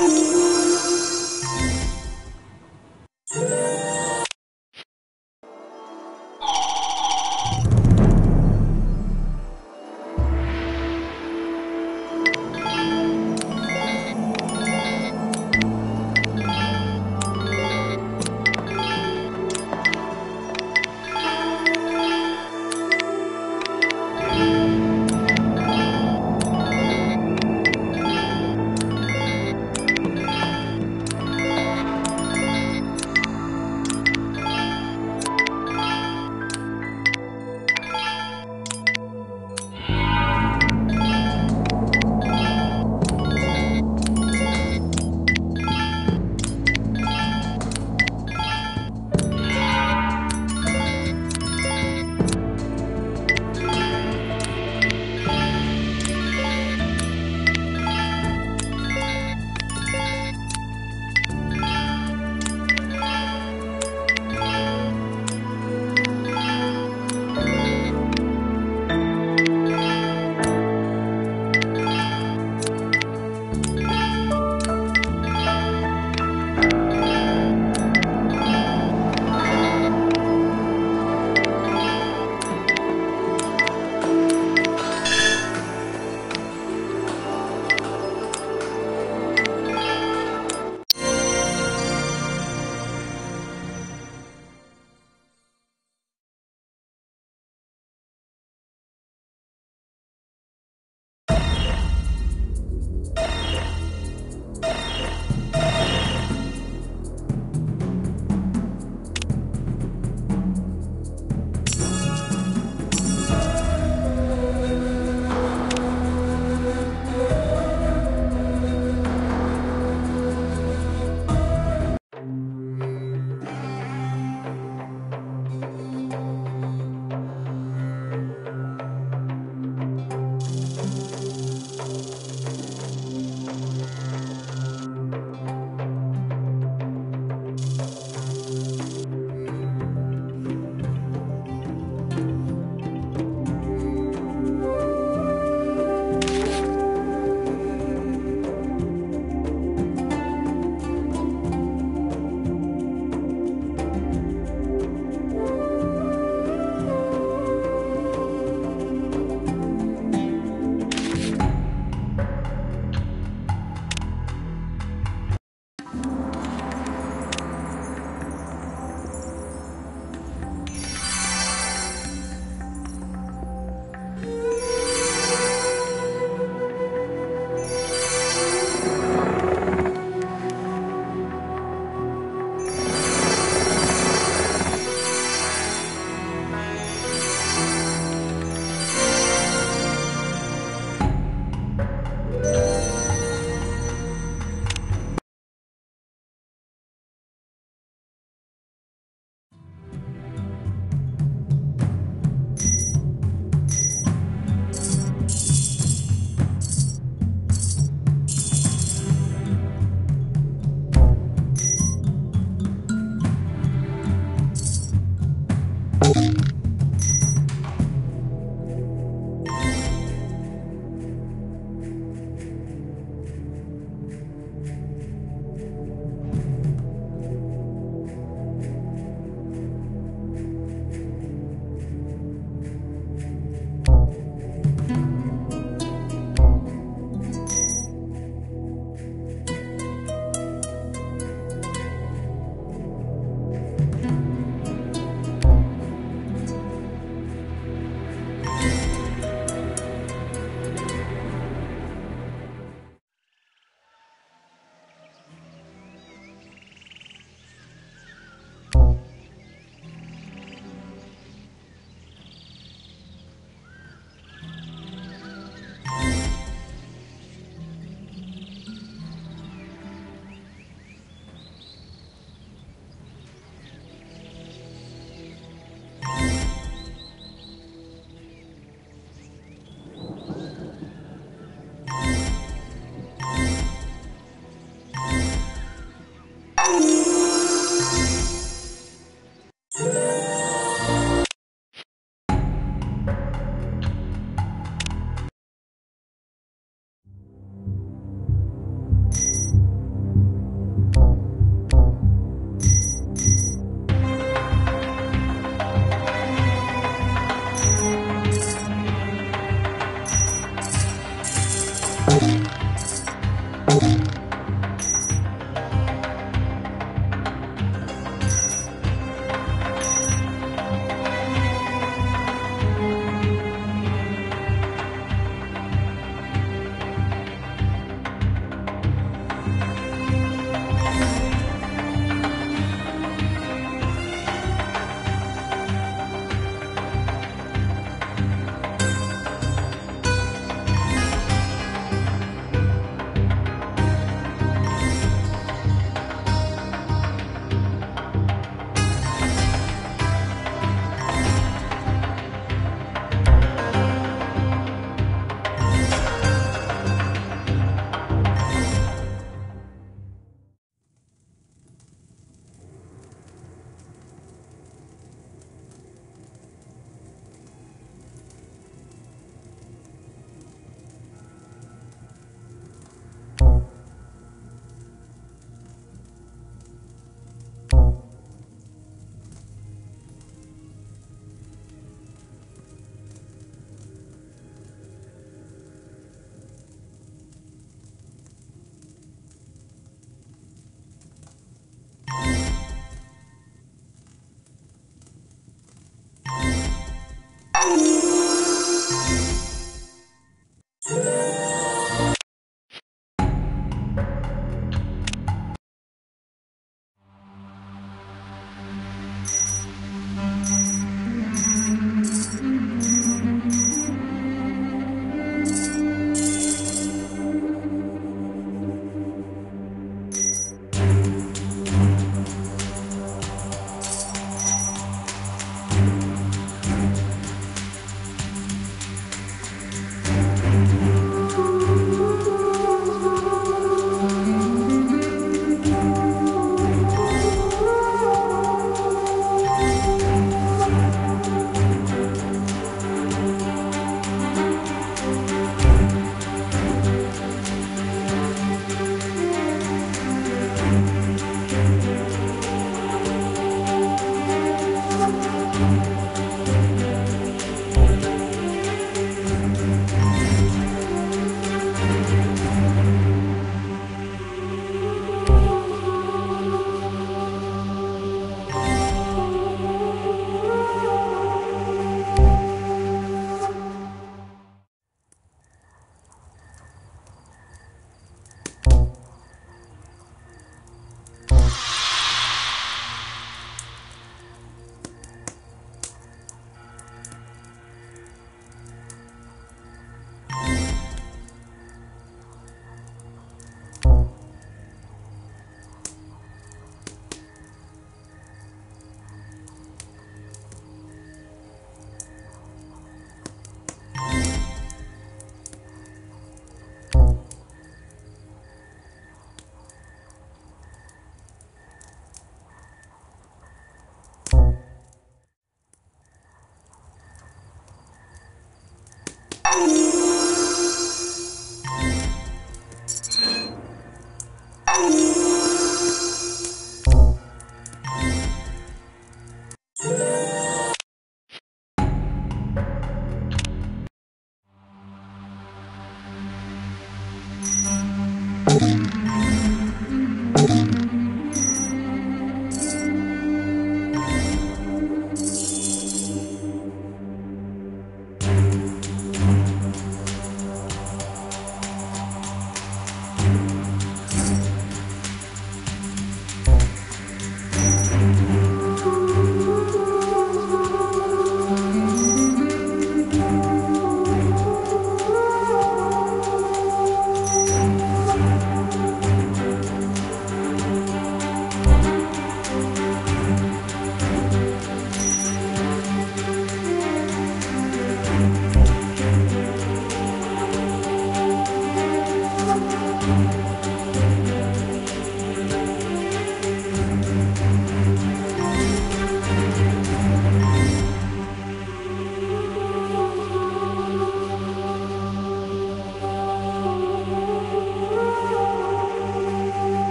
you